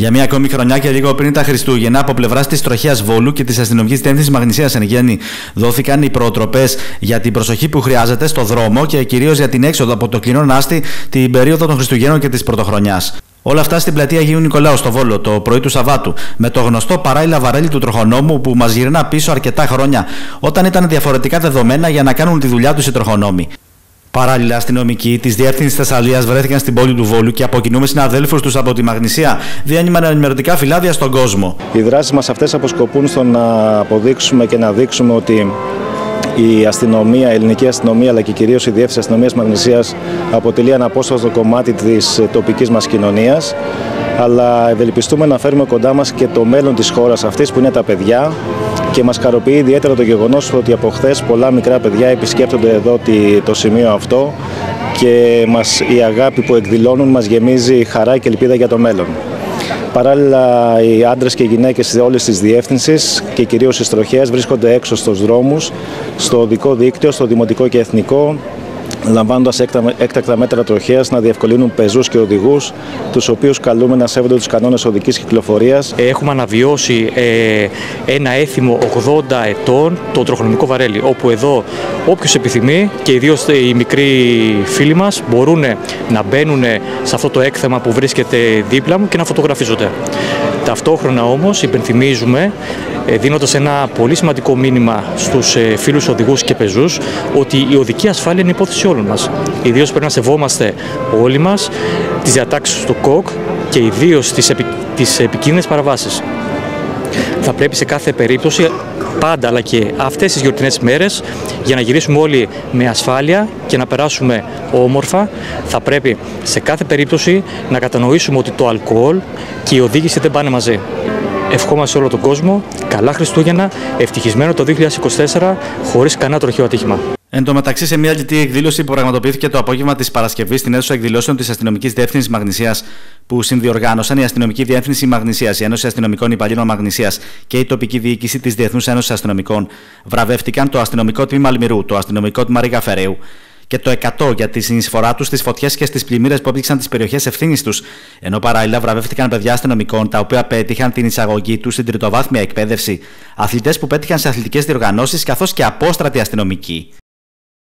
Για μια ακόμη χρονιά και λίγο πριν τα Χριστούγεννα, από πλευράς της Τροχέας Βόλου και της Αστυνομικής Διεύθυνση Μαγνησίας Εν Γέννη, δόθηκαν οι προτροπές για την προσοχή που χρειάζεται στο δρόμο και κυρίως για την έξοδο από το κοινό Νάστη την περίοδο των Χριστουγέννων και της Πρωτοχρονιάς. Όλα αυτά στην πλατεία Αγίου Νικολάου στο Βόλο το πρωί του Σαββάτου, με το γνωστό παράιλα βαρέλι του τροχονόμου που μας γυρνά πίσω αρκετά χρόνια, όταν ήταν διαφορετικά δεδομένα για να κάνουν τη δουλειά τους οι τροχονόμοι. Παράλληλα, αστυνομικοί της Διεύθυνσης Θεσσαλίας βρέθηκαν στην πόλη του Βόλου και από κοινού με συναδέλφους τους από τη Μαγνησία διάνυμαν ενημερωτικά φυλάδια στον κόσμο. Οι δράσεις μας αυτές αποσκοπούν στο να αποδείξουμε και να δείξουμε ότι η αστυνομία, η ελληνική αστυνομία αλλά και κυρίως η Διεύθυνση Αστυνομίας Μαγνησίας αποτελεί αναπόσπαστο κομμάτι της τοπικής μας κοινωνίας. Αλλά ευελπιστούμε να φέρουμε κοντά μας και το μέλλον της χώρας αυτής που είναι τα παιδιά, και μας χαροποιεί ιδιαίτερα το γεγονός ότι από χθες πολλά μικρά παιδιά επισκέπτονται εδώ το σημείο αυτό και μας, η αγάπη που εκδηλώνουν μας γεμίζει χαρά και ελπίδα για το μέλλον. Παράλληλα, οι άντρες και οι γυναίκες σε όλες τις διεύθυνσεις και κυρίως οι στροχές βρίσκονται έξω στους δρόμους, στο οδικό δίκτυο, στο δημοτικό και εθνικό, λαμβάνοντας έκτακτα μέτρα τροχέας να διευκολύνουν πεζούς και οδηγούς, τους οποίους καλούμε να σέβονται τους κανόνες οδικής κυκλοφορίας. Έχουμε αναβιώσει ε, ένα έθιμο 80 ετών το τροχονομικό βαρέλι, όπου εδώ όποιος επιθυμεί και ιδίως οι μικροί φίλοι μας μπορούν να μπαίνουν σε αυτό το έκθεμα που βρίσκεται δίπλα μου και να φωτογραφίζονται. Ταυτόχρονα όμως υπενθυμίζουμε ε, δίνοντας ένα πολύ σημαντικό μήνυμα στους ε, φίλους οδηγούς και πεζούς ότι η οδική ασφάλεια είναι υπόθεση όλων μας. Ιδίως πρέπει να σεβόμαστε όλοι μας τις διατάξεις του ΚΟΚ και ιδίως τις, επι... τις επικίνδυνες παραβάσεις. Θα πρέπει σε κάθε περίπτωση πάντα αλλά και αυτές τις γιορτινές μέρες για να γυρίσουμε όλοι με ασφάλεια και να περάσουμε όμορφα θα πρέπει σε κάθε περίπτωση να κατανοήσουμε ότι το αλκοόλ και η οδήγηση δεν πάνε μαζί. Ευχόμαστε σε όλο τον κόσμο. Καλά Χριστούγεννα, ευτυχισμένο το 2024 χωρίς κανένα τροχαίο ατύχημα. Εν τω μεταξύ, σε μια λιτή εκδήλωση που πραγματοποιήθηκε το απόγευμα της Παρασκευής στην αίθουσα εκδηλώσεων της Αστυνομικής Διεύθυνσης Μαγνησίας, που συνδιοργάνωσαν η Αστυνομική Διεύθυνση Μαγνησίας, η Ένωση Αστυνομικών Υπαλλήλων Μαγνησίας και η τοπική διοίκηση της Διεθνούς Ένωσης Αστυνομικών, βραβεύτηκαν το Αστυνομικό Τμήμα Αλμυρού, το Αστυνομικό Τμήμα Ρίγα Φεραίου και το 100 για τη συνεισφορά τους στις φωτιές και στις πλημμύρες που έπτυξαν τις περιοχές ευθύνης τους, ενώ παράλληλα βραβεύτηκαν παιδιά αστυνομικών τα οποία πέτυχαν την εισαγωγή τους στην τριτοβάθμια εκπαίδευση, αθλητές που πέτυχαν σε αθλητικές διοργανώσεις καθώς και απόστρατοι αστυνομικοί.